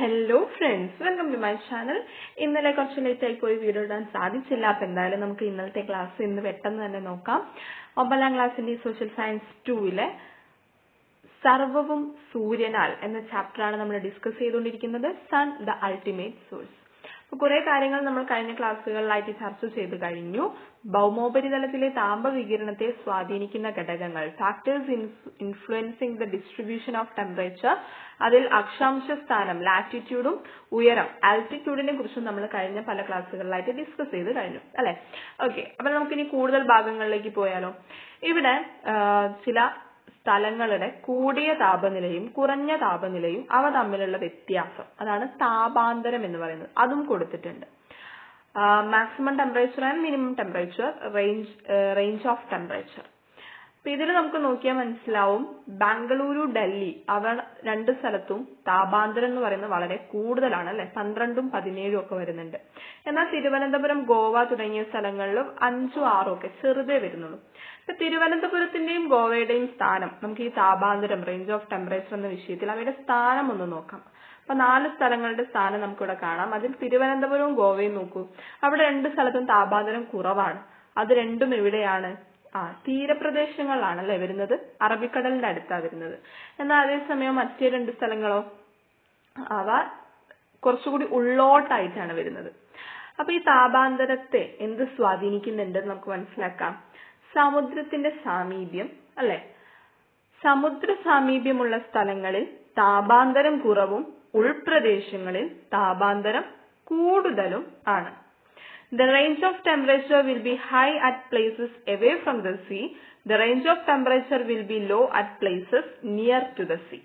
Hello friends welcome to my channel ഇന്നലെ കുറച്ച് late ആയി പോയി വീഡിയോ ഇടാൻ സാധിച്ചില്ല. അപ്പൊ എന്തായാലും നമുക്ക് ഇന്നലത്തെ ക്ലാസ് ഇന്ന് പെട്ടെന്ന് തന്നെ നോക്കാം. ഒമ്പതാം ക്ലാസ്സിന്റെ സോഷ്യൽ സയൻസ് ടൂവിലെ സർവവും സൂര്യനാൽ എന്ന ചാപ്റ്ററാണ് നമ്മൾ ഡിസ്കസ് ചെയ്തുകൊണ്ടിരിക്കുന്നത്. സൺ ദ അൾട്ടിമേറ്റ് സോഴ്സ് അപ്പൊ കുറെ കാര്യങ്ങൾ നമ്മൾ കഴിഞ്ഞ ക്ലാസ്സുകളിലായിട്ട് ചർച്ച ചെയ്തു കഴിഞ്ഞു. ഭൗമോപരിതലത്തിലെ താപവികിരണത്തെ സ്വാധീനിക്കുന്ന ഘടകങ്ങൾ factors influencing the distribution of temperature അതിൽ അക്ഷാംശ സ്ഥാനം ലാറ്റിറ്റ്യൂഡും ഉയരം ആൽറ്റിറ്റ്യൂഡിനെ കുറിച്ചും നമ്മൾ കഴിഞ്ഞ പല ക്ലാസ്സുകളിലായിട്ട് ഡിസ്കസ് ചെയ്ത് കഴിഞ്ഞു. അല്ലെ? ഓക്കെ അപ്പൊ നമുക്കിനി കൂടുതൽ ഭാഗങ്ങളിലേക്ക് പോയാലോ. ഇവിടെ ചില സ്ഥലങ്ങളുടെ കൂടിയ താപനിലയും കുറഞ്ഞ താപനിലയും അവ തമ്മിലുള്ള വ്യത്യാസം. അതാണ് താപാന്തരം എന്ന് പറയുന്നത്. അതും കൊടുത്തിട്ടുണ്ട്. Maximum temperature and minimum temperature range range of temperature അപ്പൊ ഇതിൽ നമുക്ക് നോക്കിയാൽ മനസ്സിലാവും. ബാംഗ്ലൂരു ഡൽഹി അവ രണ്ട് സ്ഥലത്തും താപാന്തരം എന്ന് പറയുന്നത് വളരെ കൂടുതലാണ് അല്ലെ? പന്ത്രണ്ടും പതിനേഴും ഒക്കെ വരുന്നുണ്ട്. എന്നാൽ തിരുവനന്തപുരം ഗോവ തുടങ്ങിയ സ്ഥലങ്ങളിലും അഞ്ചും ആറും ഒക്കെ ചെറുതേ വരുന്നുള്ളൂ. ഇപ്പൊ തിരുവനന്തപുരത്തിന്റെയും ഗോവയുടെയും സ്ഥാനം നമുക്ക് ഈ താപാന്തരം റേഞ്ച് ഓഫ് ടെമ്പറേച്ചർ എന്ന വിഷയത്തിൽ അവയുടെ സ്ഥാനം ഒന്ന് നോക്കാം. അപ്പൊ നാല് സ്ഥലങ്ങളുടെ സ്ഥാനം നമുക്കിവിടെ കാണാം. അതിൽ തിരുവനന്തപുരവും ഗോവയും നോക്കൂ. അവിടെ രണ്ട് സ്ഥലത്തും താപാന്തരം കുറവാണ്. അത് രണ്ടും എവിടെയാണ്? ആ തീരപ്രദേശങ്ങളിലാണല്ലേ വരുന്നത്? അറബിക്കടലിന്റെ അടുത്താ വരുന്നത്. എന്നാൽ അതേസമയം മറ്റേ രണ്ട് സ്ഥലങ്ങളോ അവ കുറച്ചുകൂടി ഉള്ളോട്ടായിട്ടാണ് വരുന്നത്. അപ്പൊ ഈ താപാന്തരത്തെ എന്ത് സ്വാധീനിക്കുന്നുണ്ടെന്ന് നമുക്ക് മനസ്സിലാക്കാം. സമുദ്രത്തിന്റെ സാമീപ്യം അല്ലെ? സമുദ്ര സാമീപ്യമുള്ള സ്ഥലങ്ങളിൽ താപാന്തരം കുറവും ഉൾപ്രദേശങ്ങളിൽ താപാന്തരം കൂടുതലും ആണ്. The range of temperature will be high at places away from the sea. The range of temperature will be low at places near to the sea.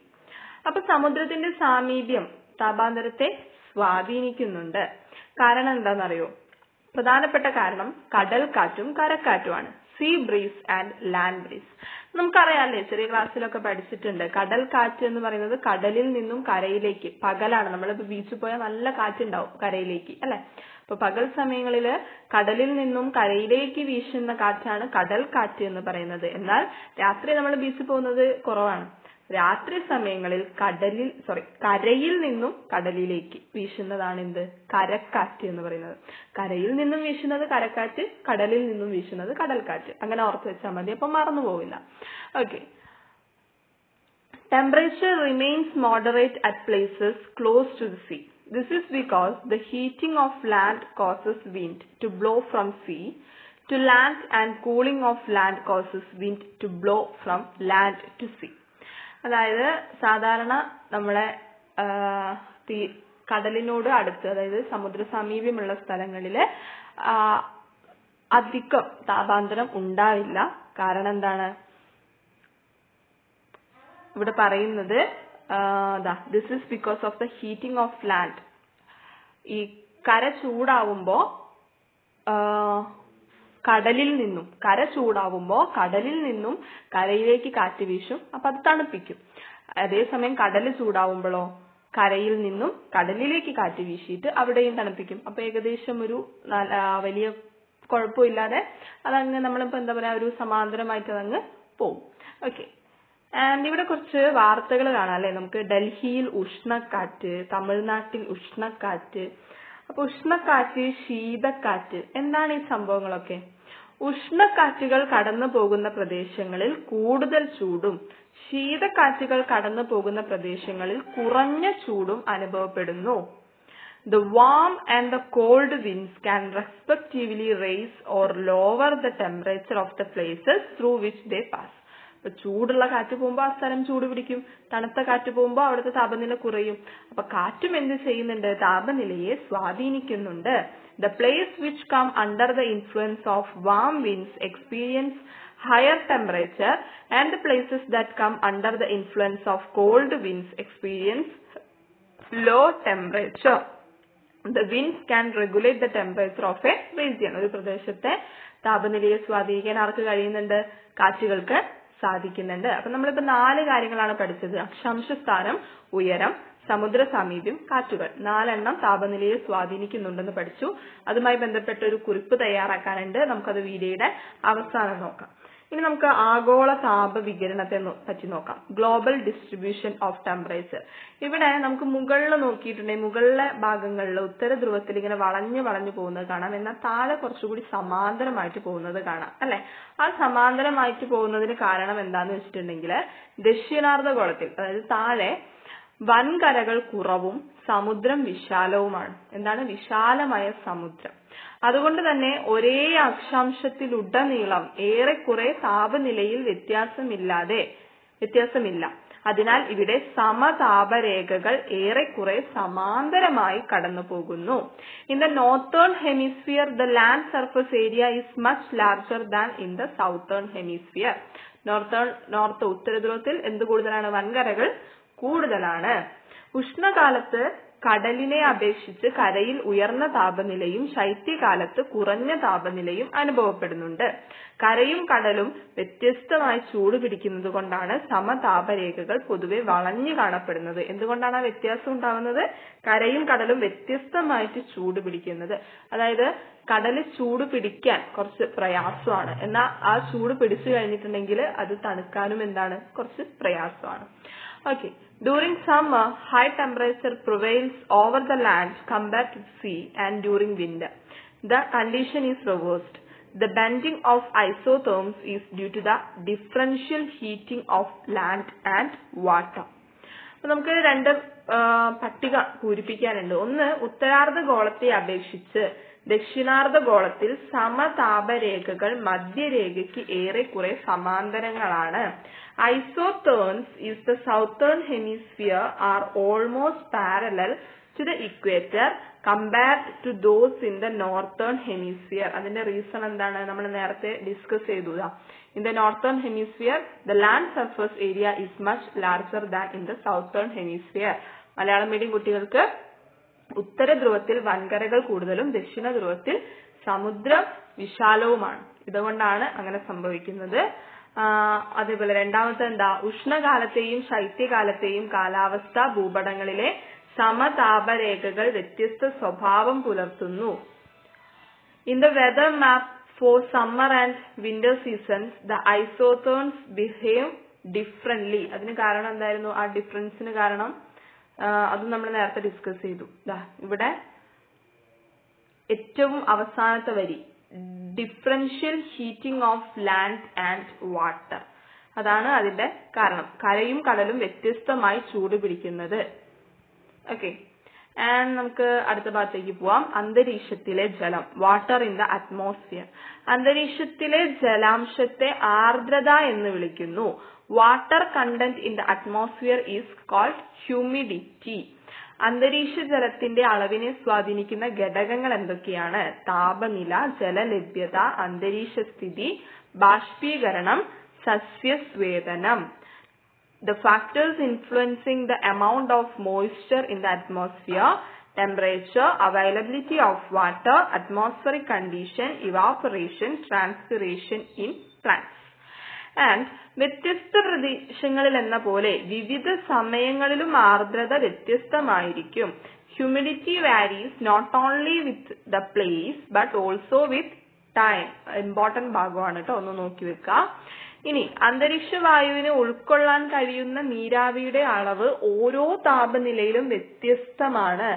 അപ്പൊ സമുദ്രത്തിന്റെ സാമീപ്യം താപാന്തരത്തെ സ്വാധീനിക്കുന്നുണ്ട്. കാരണം എന്താണെന്നറിയോ? പ്രധാനപ്പെട്ട കാരണം കടൽ കാറ്റും കരക്കാറ്റുമാണ്. Sea breeze and land breeze നമുക്കറിയാല്ലേ ചെറിയ ക്ലാസ്സിലൊക്കെ പഠിച്ചിട്ടുണ്ട്. കടൽ കാറ്റ് എന്ന് പറയുന്നത് കടലിൽ നിന്നും കരയിലേക്ക് പകലാണ്. നമ്മളിപ്പോ ബീച്ചിൽ പോയാൽ നല്ല കാറ്റുണ്ടാവും കരയിലേക്ക് അല്ലെ? അപ്പൊ പകൽ സമയങ്ങളിൽ കടലിൽ നിന്നും കരയിലേക്ക് വീശുന്ന കാറ്റാണ് കടൽ കാറ്റ് എന്ന് പറയുന്നത്. എന്നാൽ രാത്രി നമ്മൾ ബീച്ചിൽ പോകുന്നത് കുറവാണ്. രാത്രി സമയങ്ങളിൽ കടലിൽ സോറി കരയിൽ നിന്നും കടലിലേക്ക് വീശുന്നതാണ് എന്ത്? കരക്കാറ്റ് എന്ന് പറയുന്നത്. കരയിൽ നിന്നും വീശുന്നത് കരക്കാറ്റ് കടലിൽ നിന്നും വീശുന്നത് കടൽക്കാറ്റ്. അങ്ങനെ ഓർത്ത് വെച്ചാൽ മതി. അപ്പൊ മറന്നു പോവില്ല. Okay temperature remains moderate at places close to the sea This is because the heating of land causes wind to blow from sea to land and cooling of land causes wind to blow from land to sea. അതായത് സാധാരണ നമ്മളെ കടലിനോട് അടുത്ത് അതായത് സമുദ്ര സമീപമുള്ള സ്ഥലങ്ങളിൽ അധികം താപാന്തരം ഉണ്ടാവില്ല കാരണം എന്താണ് ഇവിടെ പറയുന്നത് this is because of the heating of land ഈ കര ചൂടാവുമ്പോ കടലിൽ നിന്നും കര ചൂടാവുമ്പോൾ കടലിൽ നിന്നും കരയിലേക്ക് കാറ്റ് വീശും അപ്പൊ അത് തണുപ്പിക്കും. അതേസമയം കടൽ ചൂടാവുമ്പോഴോ കരയിൽ നിന്നും കടലിലേക്ക് കാറ്റ് വീശിയിട്ട് അവിടെയും തണുപ്പിക്കും. അപ്പൊ ഏകദേശം ഒരു വലിയ കുഴപ്പമില്ലാതെ അതങ്ങ് നമ്മളിപ്പോ എന്താ പറയാ ഒരു സമാന്തരമായിട്ട് അതങ്ങ് പോവും. ഓക്കെ ആൻഡ് ഇവിടെ കുറച്ച് വാർത്തകൾ കാണാം അല്ലെ? നമുക്ക് ഡൽഹിയിൽ ഉഷ്ണക്കാറ്റ് തമിഴ്നാട്ടിൽ ഉഷ്ണക്കാറ്റ് അപ്പൊ ഉഷ്ണക്കാറ്റ് ശീതക്കാറ്റ് എന്താണ് ഈ സംഭവങ്ങളൊക്കെ? ഉഷ്ണക്കാറ്റുകൾ കടന്നു പോകുന്ന പ്രദേശങ്ങളിൽ കൂടുതൽ ചൂടും ശീതക്കാറ്റുകൾ കടന്നു പോകുന്ന പ്രദേശങ്ങളിൽ കുറഞ്ഞ ചൂടും അനുഭവപ്പെടുന്നു. The warm and the cold winds can respectively raise or lower the temperature of the places through which they pass. ഇപ്പൊ ചൂടുള്ള കാറ്റ് പോകുമ്പോൾ ആ സ്ഥലം ചൂട് പിടിക്കും. തണുത്ത കാറ്റ് പോകുമ്പോൾ അവിടുത്തെ താപനില കുറയും. അപ്പൊ കാറ്റും എന്ത് ചെയ്യുന്നുണ്ട്? താപനിലയെ സ്വാധീനിക്കുന്നുണ്ട്. The place which come under the influence of warm winds experience higher temperature and the places that come under the influence of cold winds experience low temperature the winds can regulate the temperature of a region ഒരു പ്രദേശത്തെ താപനിലയെ സ്വാധീനിക്കാൻ ആർക്ക് കഴിയുന്നുണ്ട്? കാറ്റുകൾക്ക് സാധിക്കുന്നുണ്ട്. അപ്പൊ നമ്മളിപ്പോ നാല് കാര്യങ്ങളാണ് പഠിച്ചത്. അക്ഷാംശ സ്ഥാനം ഉയരം സമുദ്ര സാമീപ്യം കാറ്റുകൾ. നാലെണ്ണം താപനിലയെ സ്വാധീനിക്കുന്നുണ്ടെന്ന് പഠിച്ചു. അതുമായി ബന്ധപ്പെട്ട ഒരു കുറിപ്പ് തയ്യാറാക്കാനുണ്ട്. നമുക്കത് വീഡിയോയുടെ അവസാനം നോക്കാം. ഇനി നമുക്ക് ആഗോള താപ വികിരണത്തെ പറ്റി നോക്കാം. ഗ്ലോബൽ ഡിസ്ട്രിബ്യൂഷൻ ഓഫ് ടെമ്പറേച്ചർ ഇവിടെ നമുക്ക് മുകളിൽ നോക്കിയിട്ടുണ്ടെങ്കിൽ മുകളിലെ ഭാഗങ്ങളിൽ ഉത്തര ധ്രുവത്തിൽ ഇങ്ങനെ വളഞ്ഞു വളഞ്ഞു പോകുന്നത് കാണാം. എന്നാൽ താഴെ കുറച്ചുകൂടി സമാന്തരമായിട്ട് പോകുന്നത് കാണാം. അല്ലെ? ആ സമാന്തരമായിട്ട് പോകുന്നതിന് കാരണം എന്താന്ന് വെച്ചിട്ടുണ്ടെങ്കിൽ ദക്ഷിണാർദ്ധ ഗോളത്തിൽ അതായത് താഴെ വൻകരകൾ കുറവും സമുദ്രം വിശാലവുമാണ്. എന്താണ്? വിശാലമായ സമുദ്രം. അതുകൊണ്ട് തന്നെ ഒരേ അക്ഷാംശത്തിലുടനീളം ഏറെക്കുറെ താപനിലയിൽ വ്യത്യാസമില്ലാതെ വ്യത്യാസമില്ല. അതിനാൽ ഇവിടെ സമതാപരേഖകൾ ഏറെക്കുറെ സമാന്തരമായി കടന്നു പോകുന്നു in the northern hemisphere the land surface area is much larger than in the southern hemisphere northern north ഉത്തരധ്രുവത്തിൽ എന്ത് കൂടുതലാണ്? വൻകരകൾ കൂടുതലാണ്. ഉഷ്ണകാലത്ത് കടലിനെ അപേക്ഷിച്ച് കരയിൽ ഉയർന്ന താപനിലയും ശൈത്യകാലത്ത് കുറഞ്ഞ താപനിലയും അനുഭവപ്പെടുന്നുണ്ട്. കരയും കടലും വ്യത്യസ്തമായി ചൂട് പിടിക്കുന്നത് കൊണ്ടാണ് സമതാപരേഖകൾ പൊതുവെ വളഞ്ഞു കാണപ്പെടുന്നത്. എന്തുകൊണ്ടാണ് ആ വ്യത്യാസം ഉണ്ടാകുന്നത് കരയും കടലും വ്യത്യസ്തമായിട്ട് ചൂട് പിടിക്കുന്നത്. അതായത് കടൽ ചൂട് പിടിക്കാൻ കുറച്ച് പ്രയാസമാണ്. എന്നാൽ ആ ചൂട് പിടിച്ചു കഴിഞ്ഞിട്ടുണ്ടെങ്കിൽ അത് തണുക്കാനും എന്താണ്? കുറച്ച് പ്രയാസമാണ്. Okay. During summer, high temperature prevails over the land compared to sea and during winter. The condition is reversed. The bending of isotherms is due to the differential heating of land and water. So, നമുക്ക് രണ്ട് പട്ടിക പൂരിപ്പിക്കാനുണ്ട് ഒന്ന് ഉത്തരാർദ്ധ ഗോളത്തെ അപേക്ഷിച്ച് ദക്ഷിണാർദ്ധ ഗോളത്തിൽ സമതാപരേഖകൾ മധ്യരേഖയ്ക്ക് ഏറെക്കുറെ സമാന്തരങ്ങളാണ്. Isotherms is the southern hemisphere are almost parallel to the equator compared to those in the northern hemisphere അതിന്റെ reason എന്താണ്? നമ്മൾ നേരത്തെ ഡിസ്കസ് ചെയ്തു in the northern hemisphere the land surface area is much larger than in the southern hemisphere Malayalam medium കുട്ടികൾക്ക് ഉത്തര ധ്രുവത്തിൽ വൻകരകൾ കൂടുതലും ദക്ഷിണ ധ്രുവത്തിൽ സമുദ്രം വിശാലവുമാണ്. ഇതുകൊണ്ടാണ് അങ്ങനെ സംഭവിക്കുന്നത്. അതേപോലെ രണ്ടാമത്തെ എന്താ? ഉഷ്ണകാലത്തെയും ശൈത്യകാലത്തെയും കാലാവസ്ഥ ഭൂപടങ്ങളിലെ സമതാപരേഖകൾ വ്യത്യസ്ത സ്വഭാവം പുലർത്തുന്നു. In the weather map for summer and winter seasons the isotherms behave differently അതിന് കാരണം എന്തായിരുന്നു? ആ ഡിഫറൻസിന് കാരണം അത് നമ്മൾ നേരത്തെ ഡിസ്കസ് ചെയ്തു. ദാ ഇവിടെ ഏറ്റവും അവസാനത്തെ വരി. Differential heating of land and water അതാണ് അതിന്റെ കാരണം. കരയും കടലും വ്യത്യസ്തമായി ചൂട് പിടിക്കുന്നത്. ഓക്കെ ആൻഡ് നമുക്ക് അടുത്ത ഭാഗത്തേക്ക് പോവാം. അന്തരീക്ഷത്തിലെ ജലം വാട്ടർ ഇൻ ദ അറ്റ്മോസ്ഫിയർ അന്തരീക്ഷത്തിലെ ജലാംശത്തെ ആർദ്രത എന്ന് വിളിക്കുന്നു. Water content in the atmosphere is called humidity അന്തരീക്ഷ ജലത്തിന്റെ അളവിനെ സ്വാധീനിക്കുന്ന ഘടകങ്ങൾ എന്തൊക്കെയാണ്? താപനില ജലലഭ്യത അന്തരീക്ഷ സ്ഥിതി ബാഷ്പീകരണം സസ്യസ്വേദനം. The factors influencing the amount of moisture in the atmosphere, temperature, availability of water, atmospheric condition, evaporation, transpiration in plants. And വ്യത്യസ്ത പ്രദേശങ്ങളിൽ എന്ന പോലെ വിവിധ സമയങ്ങളിലും ആർദ്രത വ്യത്യസ്തമായിരിക്കും humidity varies not only with the place but also with time important ഭാഗമാണ് കേട്ടോ ഒന്ന് നോക്കി വെക്കുക ഇനി അന്തരീക്ഷ വായുവിന് ഉൾക്കൊള്ളാൻ കഴിയുന്ന നീരാവിയുടെ അളവ് ഓരോ താപനിലയിലും വ്യത്യസ്തമാണ്.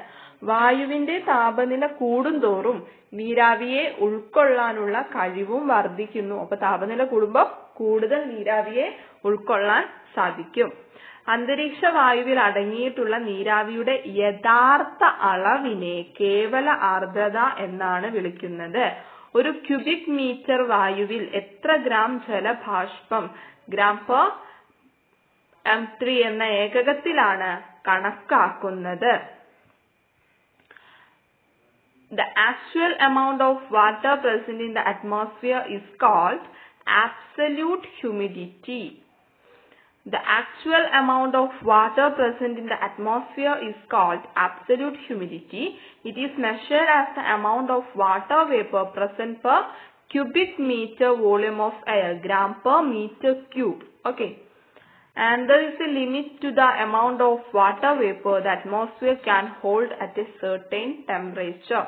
വായുവിന്റെ താപനില കൂടുന്തോറും നീരാവിയെ ഉൾക്കൊള്ളാനുള്ള കഴിവും വർദ്ധിക്കുന്നു. അപ്പൊ താപനില കൂടുമ്പോൾ കൂടുതൽ നീരാവിയെ ഉൾക്കൊള്ളാൻ സാധിക്കും. അന്തരീക്ഷ വായുവിൽ അടങ്ങിയിട്ടുള്ള നീരാവിയുടെ യഥാർത്ഥ അളവിനെ കേവല ആർദ്രത എന്നാണ് വിളിക്കുന്നത്. ഒരു ക്യൂബിക് മീറ്റർ വായുവിൽ എത്ര ഗ്രാം ജലബാഷ്പം ഗ്രാം പെർ എം ത്രീ എന്ന ഏകകത്തിലാണ് കണക്കാക്കുന്നത്. The actual amount of water present in the atmosphere is called absolute humidity The actual amount of water present in the atmosphere is called absolute humidity. It is measured as the amount of water vapor present per cubic meter volume of air, gram per meter cube. Okay. And there is a limit to the amount of water vapor the atmosphere can hold at a certain temperature.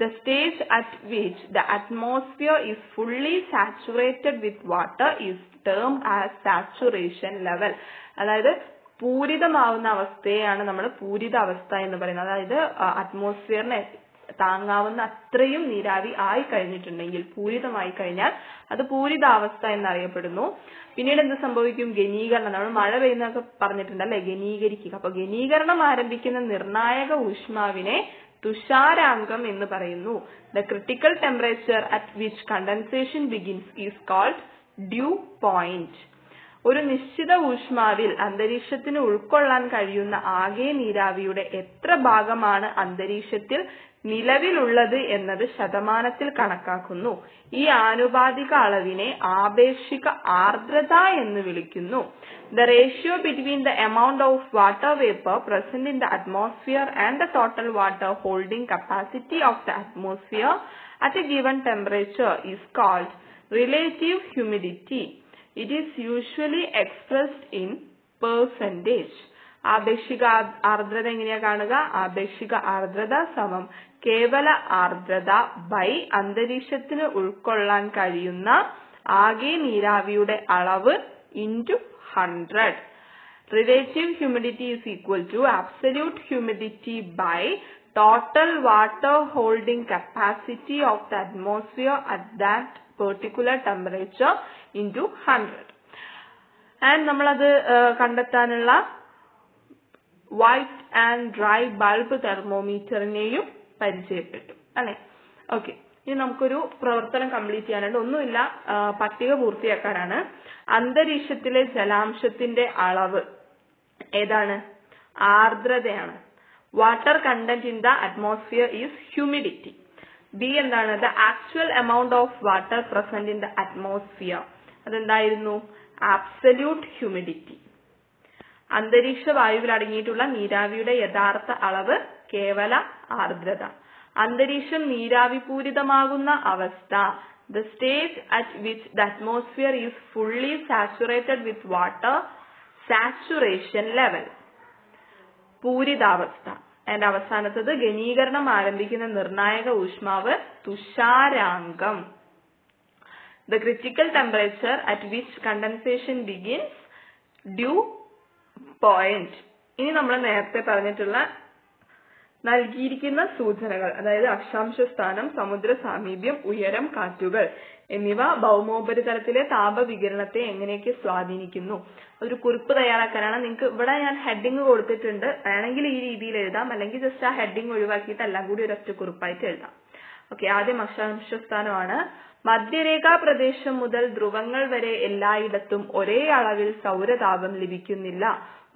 The stage at which the atmosphere is fully saturated with water is termed as saturation level. അതായത് പൂരിതമാവുന്ന അവസ്ഥയെയാണ് നമ്മൾ പൂരിത അവസ്ഥ എന്ന് പറയുന്നത്. അതായത് അറ്റ്മോസ്ഫിയറിനെ താങ്ങാവുന്ന അത്രയും നീരാവി ആയി കഴിഞ്ഞിട്ടുണ്ടെങ്കിൽ പൂരിതമായി കഴിഞ്ഞാൽ അത് പൂരിതാവസ്ഥ എന്നറിയപ്പെടുന്നു. പിന്നീട് എന്ത് സംഭവിക്കും? ഘനീകരണം. നമ്മൾ മഴ പെയ്യുന്നൊക്കെ പറഞ്ഞിട്ടുണ്ട് അല്ലെ? ഘനീകരിക്കുക. അപ്പൊ ഘനീകരണം ആരംഭിക്കുന്ന നിർണായക ഊഷ്മാവിനെ തുഷാരാങ്കം എന്ന് പറയുന്നു. The critical temperature at which condensation begins is called dew point ഒരു നിശ്ചിത ഊഷ്മാവിൽ അന്തരീക്ഷത്തിന് ഉൾക്കൊള്ളാൻ കഴിയുന്ന ആകെ നീരാവിയുടെ എത്ര ഭാഗമാണ് അന്തരീക്ഷത്തിൽ നിലവിലുള്ളത് എന്നത് ശതമാനത്തിൽ കണക്കാക്കുന്നു. ഈ ആനുപാതിക അളവിനെ ആപേക്ഷിക ആർദ്രത എന്ന് വിളിക്കുന്നു. The ratio between the amount of water vapour present in the atmosphere and the total water holding capacity of the atmosphere at a given temperature is called relative humidity it is usually expressed in percentage ആപേക്ഷിക ആർദ്രത കേവല ആർദ്രത അന്തരീക്ഷത്തിന് ഉൾക്കൊള്ളാൻ കഴിയുന്ന ആകെ നീരാവിയുടെ അളവ് into hundred relative humidity is equal to absolute humidity total water holding capacity of the atmosphere at that particular temperature into hundred and നമ്മളത് കണ്ടെത്താനുള്ള വൈറ്റ് ആൻഡ് ഡ്രൈ ബൾബ് തെർമോമീറ്ററിനെയും പരിചയപ്പെട്ടു അല്ലെ? ഓക്കെ ഇനി നമുക്കൊരു പ്രവർത്തനം കംപ്ലീറ്റ് ചെയ്യാനുണ്ട്. ഒന്നുമില്ല പട്ടിക പൂർത്തിയാക്കാനാണ്. അന്തരീക്ഷത്തിലെ ജലാംശത്തിന്റെ അളവ് ഏതാണ്? ആർദ്രതയാണ്. Water content in the atmosphere is humidity B എന്താണ്? The actual amount of water present in the atmosphere അതെന്തായിരുന്നു? Absolute humidity അന്തരീക്ഷ വായുവിൽ അടങ്ങിയിട്ടുള്ള നീരാവിയുടെ യഥാർത്ഥ അളവ് കേവല ആർദ്രത. അന്തരീക്ഷം നീരാവി പൂരിതമാകുന്ന അവസ്ഥ. The stage at which the atmosphere is fully saturated with water saturation level പൂരിതാവസ്ഥ. And അവസാനത്തത് ഘനീകരണം ആരംഭിക്കുന്ന നിർണായക ഊഷ്മാവ് തുഷാരാങ്കം the critical temperature at which condensation begins dew point ഇനി നമ്മൾ നേരത്തെ പറഞ്ഞിട്ടുള്ള നൽകിയിരിക്കുന്ന സൂചനകൾ അതായത് അക്ഷാംശ സ്ഥാനം സമുദ്ര സാമീപ്യം ഉയരം കാറ്റുകൾ എന്നിവ ഭൗമോപരിതലത്തിലെ താപവികിരണത്തെ എങ്ങനെയൊക്കെ സ്വാധീനിക്കുന്നു. ഒരു കുറിപ്പ് തയ്യാറാക്കാനാണ് നിങ്ങൾക്ക് ഇവിടെ ഞാൻ ഹെഡിങ് കൊടുത്തിട്ടുണ്ട്. വേണമെങ്കിൽ ഈ രീതിയിൽ എഴുതാം. അല്ലെങ്കിൽ ജസ്റ്റ് ആ ഹെഡിങ് ഒഴിവാക്കിയിട്ട് എല്ലാം കൂടി ഒരൊറ്റ കുറിപ്പായിട്ട് എഴുതാം. ഓക്കെ ആദ്യം അക്ഷാംശ സ്ഥാനമാണ് മധ്യരേഖാ പ്രദേശം മുതൽ ധ്രുവങ്ങൾ വരെ എല്ലായിടത്തും ഒരേ അളവിൽ സൗരതാപം ലഭിക്കുന്നില്ല.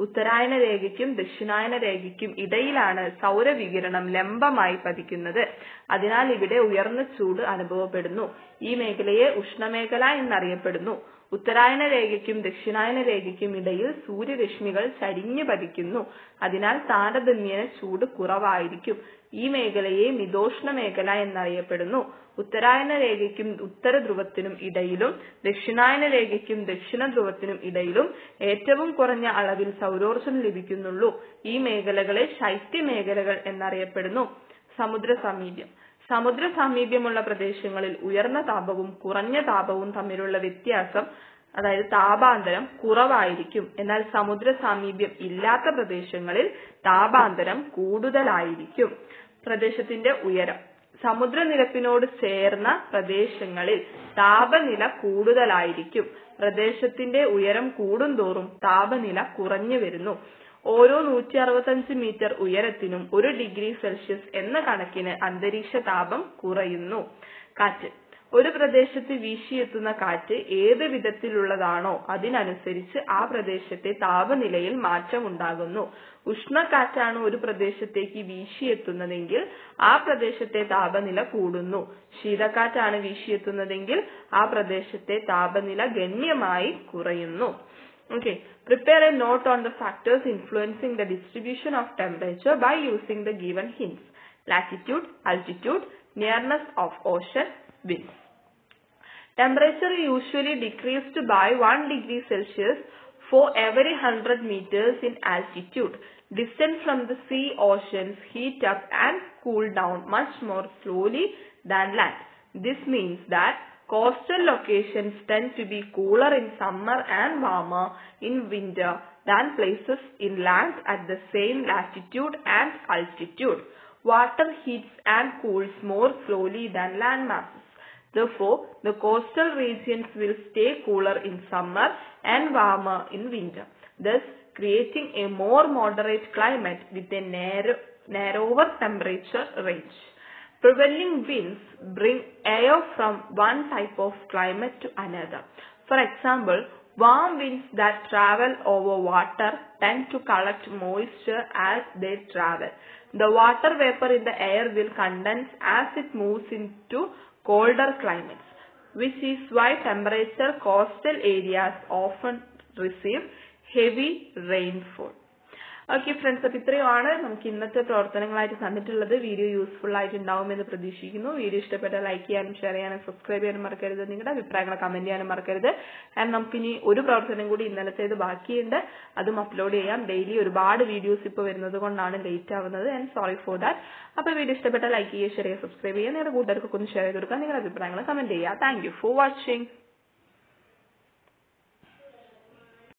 ഉത്തരായന രേഖയ്ക്കും ദക്ഷിണായന രേഖയ്ക്കും ഇടയിലാണ് സൗരവികിരണം ലംബമായി പതിക്കുന്നത്. അതിനാൽ ഇവിടെ ഉയർന്ന ചൂട് അനുഭവപ്പെടുന്നു. ഈ മേഖലയെ ഉഷ്ണമേഖല എന്നറിയപ്പെടുന്നു. ഉത്തരായന രേഖയ്ക്കും ദക്ഷിണായന രേഖയ്ക്കും ഇടയിൽ സൂര്യരശ്മികൾ ചരിഞ്ഞു പതിക്കുന്നു. അതിനാൽ താരതമ്യേന ചൂട് കുറവായിരിക്കും. ഈ മേഖലയെ മിതോഷ്ണ മേഖല എന്നറിയപ്പെടുന്നു. ഉത്തരായന രേഖയ്ക്കും ഉത്തര ധ്രുവത്തിനും ഇടയിലും ദക്ഷിണായന രേഖയ്ക്കും ദക്ഷിണ ധ്രുവത്തിനും ഇടയിലും ഏറ്റവും കുറഞ്ഞ അളവിൽ സൗരോർജം ലഭിക്കുന്നുള്ളൂ. ഈ മേഖലകളെ ശൈത്യ മേഖലകൾ എന്നറിയപ്പെടുന്നു. സമുദ്ര സമീപ്യം സമുദ്ര സാമീപ്യമുള്ള പ്രദേശങ്ങളിൽ ഉയർന്ന താപവും കുറഞ്ഞ താപവും തമ്മിലുള്ള വ്യത്യാസം അതായത് താപാന്തരം കുറവായിരിക്കും. എന്നാൽ സമുദ്ര സാമീപ്യം ഇല്ലാത്ത പ്രദേശങ്ങളിൽ താപാന്തരം കൂടുതലായിരിക്കും. പ്രദേശത്തിന്റെ ഉയരം. സമുദ്രനിരപ്പിനോട് ചേർന്ന പ്രദേശങ്ങളിൽ താപനില കൂടുതലായിരിക്കും. പ്രദേശത്തിന്റെ ഉയരം കൂടുന്തോറും താപനില കുറഞ്ഞു വരുന്നു. ഓരോ നൂറ്റി അറുപത്തഞ്ച് മീറ്റർ ഉയരത്തിനും ഒരു ഡിഗ്രി സെൽഷ്യസ് എന്ന കണക്കിന് അന്തരീക്ഷ താപം കുറയുന്നു. കാറ്റ്. ഒരു പ്രദേശത്ത് വീശിയെത്തുന്ന കാറ്റ് ഏത് വിധത്തിലുള്ളതാണോ അതിനനുസരിച്ച് ആ പ്രദേശത്തെ താപനിലയിൽ മാറ്റം ഉണ്ടാകുന്നു ഉഷ്ണക്കാറ്റാണ് ഒരു പ്രദേശത്തേക്ക് വീശിയെത്തുന്നതെങ്കിൽ ആ പ്രദേശത്തെ താപനില കൂടുന്നു. ശീതക്കാറ്റാണ് വീശിയെത്തുന്നതെങ്കിൽ ആ പ്രദേശത്തെ താപനില ഗണ്യമായി കുറയുന്നു. Okay, prepare a note on the factors influencing the distribution of temperature by using the given hints. Latitude, altitude, nearness of ocean, winds. Temperature usually decreased by 1 degree Celsius for every 100 meters in altitude. distant from the sea oceans heat up and cool down much more slowly than land. This means that coastal locations tend to be cooler in summer and warmer in winter than places inland at the same latitude and altitude. Water heats and cools more slowly than land masses. Therefore, the coastal regions will stay cooler in summer and warmer in winter, thus creating a more moderate climate with a narrow, narrower temperature range. Prevailing winds bring air from one type of climate to another. For example, warm winds that travel over water tend to collect moisture as they travel. The water vapor in the air will condense as it moves into colder climates, which is why temperature coastal areas often receive heavy rainfall. Okay friends അപ്പൊ ഇത്രയുമാണ് നമുക്ക് ഇന്നത്തെ പ്രവർത്തനങ്ങളായിട്ട് തന്നിട്ടുള്ളത്. Video useful ആയിട്ടുണ്ടാവും എന്ന് പ്രതീക്ഷിക്കുന്നു. Video ഇഷ്ടപ്പെട്ടാൽ like ചെയ്യാനും ഷെയർ ചെയ്യാനും സബ്സ്ക്രൈബ് ചെയ്യാനും മറക്കരുത്. നിങ്ങളുടെ അഭിപ്രായങ്ങൾ കമന്റ് ചെയ്യാനും മറക്കരുത്. ആൻഡ് നമുക്കിനി ഒരു പ്രവർത്തനം കൂടി ഇന്നലത്തേത് ബാക്കിയുണ്ട്. അതും അപ്ലോഡ് ചെയ്യാം. ഡെയിലി ഒരുപാട് വീഡിയോസ് ഇപ്പോൾ വരുന്നത് കൊണ്ടാണ് ലേറ്റ് ആവുന്നത്. ആൻഡ് സോറി ഫോർ ദാറ്റ് അപ്പോൾ വീഡിയോ ഇഷ്ടപ്പെട്ടാൽ ലൈക്ക് ചെയ്യുക ഷെയർ ചെയ്യുക സബ്സ്ക്രൈബ് ചെയ്യുക. നിങ്ങളുടെ കൂട്ടുകാർക്കൊക്കെ ഒന്ന് ഷെയർ ചെയ്ത് കൊടുക്കുക. നിങ്ങളുടെ അഭിപ്രായങ്ങൾ കമന്റ് ചെയ്യുക. Thank for watching